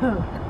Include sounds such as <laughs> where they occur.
Yeah. <laughs>